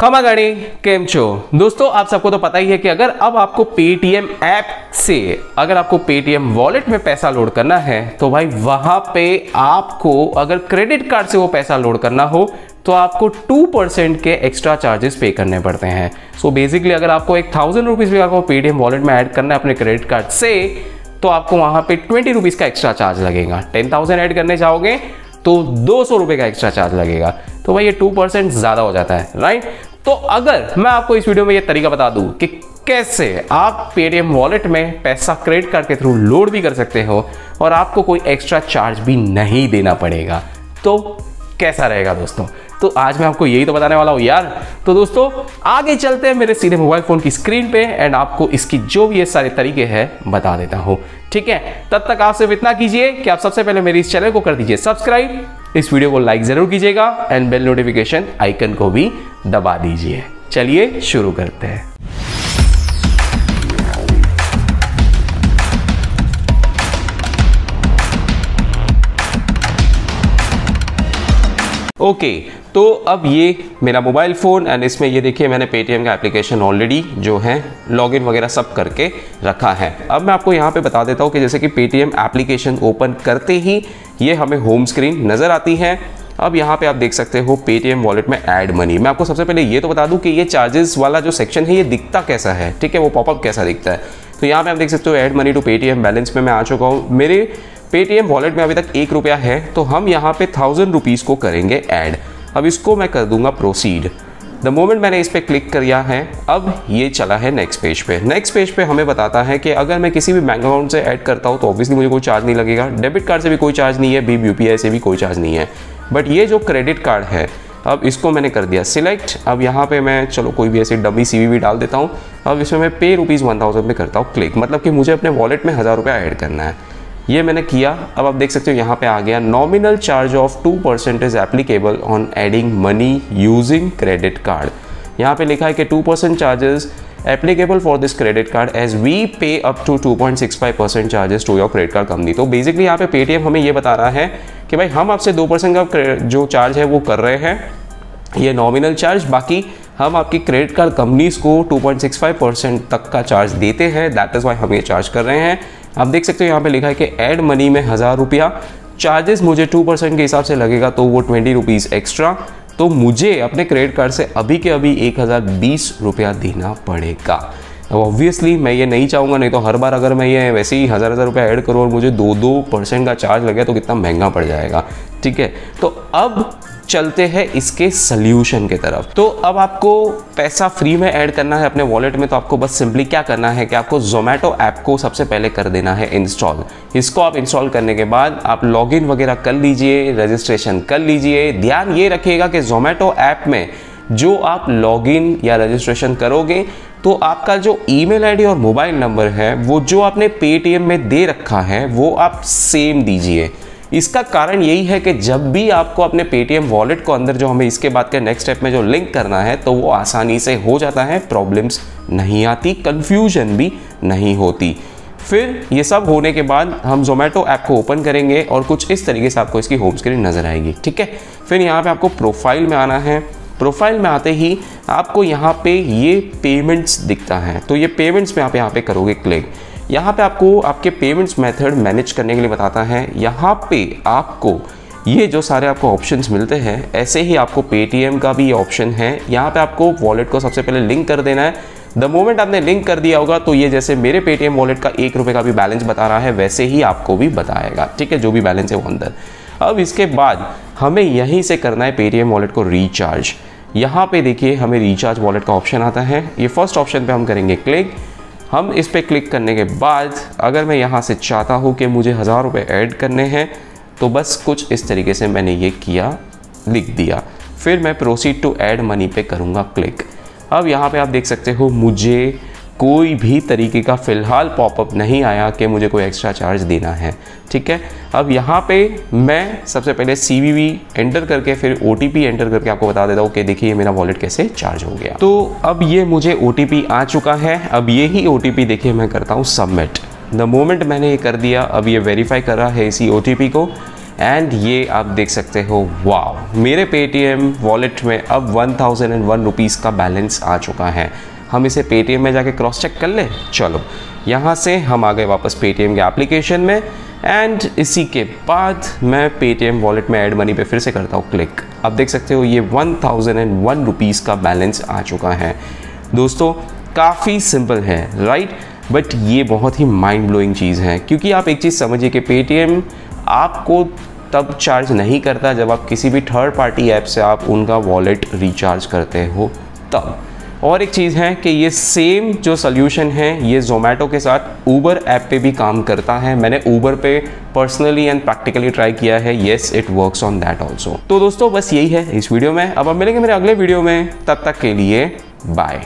खमागणी केम छो दोस्तों, आप सबको तो पता ही है कि अगर अब आपको पेटीएम ऐप से अगर आपको पेटीएम वॉलेट में पैसा लोड करना है तो भाई वहाँ पे आपको अगर क्रेडिट कार्ड से वो पैसा लोड करना हो तो आपको टू परसेंट के एक्स्ट्रा चार्जेस पे करने पड़ते हैं। सो so बेसिकली अगर आपको एक थाउज़ेंड रुपीज़ भी आपको पेटीएम वॉलेट में ऐड करना है अपने क्रेडिट कार्ड से तो आपको वहाँ पे ट्वेंटी रुपीज़ का एक्स्ट्रा चार्ज लगेगा। टेन थाउज़ेंड ऐड करने जाओगे तो दो सौ रुपए का एक्स्ट्रा चार्ज लगेगा। तो भाई ये टू परसेंट ज़्यादा हो जाता है राइट तो अगर मैं आपको इस वीडियो में ये तरीका बता दूँ कि कैसे आप पेटीएम वॉलेट में पैसा क्रेडिट कार्ड के थ्रू लोड भी कर सकते हो और आपको कोई एक्स्ट्रा चार्ज भी नहीं देना पड़ेगा। तो कैसा रहेगा दोस्तों? तो आज मैं आपको यही तो बताने वाला हूँ यार। तो दोस्तों, आगे चलते हैं मेरे सीधे मोबाइल फ़ोन की स्क्रीन पे एंड आपको इसकी जो भी ये सारे तरीके हैं बता देता हूँ। ठीक है? तब तक आप सिर्फ़ इतना कीजिए कि आप सबसे पहले मेरे इस चैनल को कर दीजिए सब्सक्राइब इस वीडियो को लाइक ज़रूर कीजिएगा एंड बेल नोटिफिकेशन आइकन को भी दबा दीजिए। चलिए शुरू करते हैं। ओके okay, तो अब ये मेरा मोबाइल फ़ोन एंड इसमें ये देखिए मैंने पेटीएम का एप्लीकेशन ऑलरेडी जो है लॉगिन वगैरह सब करके रखा है। अब मैं आपको यहाँ पे बता देता हूँ कि जैसे कि पेटीएम एप्लीकेशन ओपन करते ही ये हमें होम स्क्रीन नज़र आती है। अब यहाँ पे आप देख सकते हो पेटीएम वॉलेट में ऐड मनी मैं आपको सबसे पहले ये तो बता दूँ कि ये चार्जेस वाला जो सेक्शन है, ये दिखता कैसा है? ठीक है, वो पॉपअप कैसा दिखता है? तो यहाँ पे आप देख सकते हो add money to Paytm balance में मैं आ चुका हूँ। मेरे पेटीएम वॉलेट में अभी तक एक रुपया है तो हम यहाँ पे थाउज़ेंड रुपीज़ को करेंगे ऐड अब इसको मैं कर दूँगा प्रोसीड द मोमेंट मैंने इस पर क्लिक किया है, अब ये चला है नेक्स्ट पेज पे. नेक्स्ट पेज पे हमें बताता है कि अगर मैं किसी भी बैंक अकाउंट से ऐड करता हूँ तो ऑब्वियसली मुझे कोई चार्ज नहीं लगेगा. डेबिट कार्ड से भी कोई चार्ज नहीं है बीम यू से भी कोई चार्ज नहीं है. बट ये जो क्रेडिट कार्ड है, अब इसको मैंने कर दिया. सिलेक्ट अब यहाँ पे मैं, चलो कोई भी ऐसी डबी सी भी डाल देता हूँ. अब इसमें मैं पे रुपीज़ वन थाउज़ेंड में करता हूँ. क्लिक मतलब कि मुझे अपने वॉलेट में हज़ार रुपया ऐड करना है. ये मैंने किया। अब आप देख सकते हो यहाँ पे आ गया। Nominal charge of two percent is applicable on adding money using credit card यहाँ पे लिखा है कि two percent charges applicable for this credit card as we pay up to two point six five percent charges to your credit card company तो basically यहाँ पे Paytm हमें ये बता रहा है कि भाई हम आपसे दो परसेंट का जो चार्ज है वो कर रहे हैं। ये नॉमिनल चार्ज बाकी हम आपकी क्रेडिट कार्ड कंपनीज़ को 2.65 परसेंट तक का चार्ज देते हैं। दैट इज़ वाई हम ये चार्ज कर रहे हैं। आप देख सकते हो यहाँ पे लिखा है कि एड मनी में हज़ार रुपया। चार्जेस मुझे टू परसेंट के हिसाब से लगेगा तो वो ट्वेंटी रुपीज़ एक्स्ट्रा तो मुझे अपने क्रेडिट कार्ड से अभी के अभी एक हज़ार बीस रुपया देना पड़ेगा। अब ऑब्वियसली मैं ये नहीं चाहूँगा, नहीं तो हर बार अगर मैं ये वैसे ही हज़ार हज़ार रुपया ऐड करूँ और मुझे दो दो परसेंट का चार्ज लगे तो कितना महँगा पड़ जाएगा। ठीक है? तो अब चलते हैं इसके सोल्यूशन के तरफ़। तो अब आपको पैसा फ्री में ऐड करना है अपने वॉलेट में तो आपको बस सिंपली क्या करना है कि आपको जोमेटो ऐप को सबसे पहले कर देना है इंस्टॉल इसको आप इंस्टॉल करने के बाद आप लॉगिन वगैरह कर लीजिए रजिस्ट्रेशन कर लीजिए। ध्यान ये रखिएगा कि जोमेटो ऐप में जो आप लॉगिन या रजिस्ट्रेशन करोगे तो आपका जो ईमेल आईडी और मोबाइल नंबर है, वो जो आपने पेटीएम में दे रखा है, वो आप सेम दीजिए। इसका कारण यही है कि जब भी आपको अपने पेटीएम वॉलेट को अंदर जो हमें इसके बाद के नेक्स्ट स्टेप में जो लिंक करना है तो वो आसानी से हो जाता है प्रॉब्लम्स नहीं आती कन्फ्यूज़न भी नहीं होती। फिर ये सब होने के बाद हम जोमेटो ऐप को ओपन करेंगे और कुछ इस तरीके से आपको इसकी होम स्क्रीन नज़र आएगी, ठीक है? फिर यहाँ पे आपको प्रोफ़ाइल में आना है। प्रोफ़ाइल में आते ही आपको यहाँ पे ये पेमेंट्स दिखता है। तो ये पेमेंट्स में आप यहाँ पे करोगे क्लिक यहाँ पे आपको आपके पेमेंट्स मेथड मैनेज करने के लिए बताता है। यहाँ पे आपको ये जो सारे आपको ऑप्शंस मिलते हैं, ऐसे ही आपको पेटीएम का भी ऑप्शन है। यहाँ पे आपको वॉलेट को सबसे पहले लिंक कर देना है। द मोमेंट आपने लिंक कर दिया होगा तो ये जैसे मेरे पेटीएम वॉलेट का एक रुपये का भी बैलेंस बता रहा है, वैसे ही आपको भी बताएगा। ठीक है, जो भी बैलेंस है वो अंदर। अब इसके बाद हमें यहीं से करना है पेटीएम वॉलेट को रिचार्ज यहाँ पे देखिए हमें रिचार्ज वॉलेट का ऑप्शन आता है। ये फ़र्स्ट ऑप्शन पे हम करेंगे क्लिक हम इस पर क्लिक करने के बाद अगर मैं यहाँ से चाहता हूँ कि मुझे हज़ार रुपये ऐड करने हैं तो बस कुछ इस तरीके से मैंने ये किया, लिख दिया। फिर मैं प्रोसीड टू ऐड मनी पे करूँगा क्लिक अब यहाँ पे आप देख सकते हो मुझे कोई भी तरीके का फ़िलहाल पॉपअप नहीं आया कि मुझे कोई एक्स्ट्रा चार्ज देना है, ठीक है? अब यहाँ पे मैं सबसे पहले सी वी एंटर करके, फिर ओटीपी एंटर करके आपको बता देता हूँ कि देखिए मेरा वॉलेट कैसे चार्ज हो गया। तो अब ये मुझे ओटीपी आ चुका है। अब ये ही ओ देखिए मैं करता हूँ सबमिट द मोमेंट मैंने ये कर दिया, अब ये वेरीफाई कर रहा है इसी ओटीपी को। एंड ये आप देख सकते हो वाह मेरे पेटीएम वॉलेट में अब one thousand and one rupees का बैलेंस आ चुका है। हम इसे पेटीएम में जाके क्रॉस चेक कर ले। चलो, यहाँ से हम आ गए वापस पेटीएम के एप्लीकेशन में एंड इसी के बाद मैं पेटीएम वॉलेट में ऐड मनी पे फिर से करता हूँ क्लिक आप देख सकते हो ये one thousand and one rupees का बैलेंस आ चुका है। दोस्तों, काफ़ी सिंपल है राइट बट ये बहुत ही माइंड ब्लोइंग चीज़ है, क्योंकि आप एक चीज़ समझिए कि पेटीएम आपको तब चार्ज नहीं करता जब आप किसी भी थर्ड पार्टी ऐप से आप उनका वॉलेट रिचार्ज करते हो तब। और एक चीज़ है कि ये सेम जो सोल्यूशन है, ये जोमेटो के साथ ऊबर ऐप पे भी काम करता है। मैंने ऊबर पे पर्सनली एंड प्रैक्टिकली ट्राई किया है। Yes it works on that also तो दोस्तों, बस यही है इस वीडियो में। अब हम मिलेंगे मेरे अगले वीडियो में। तब तक के लिए बाय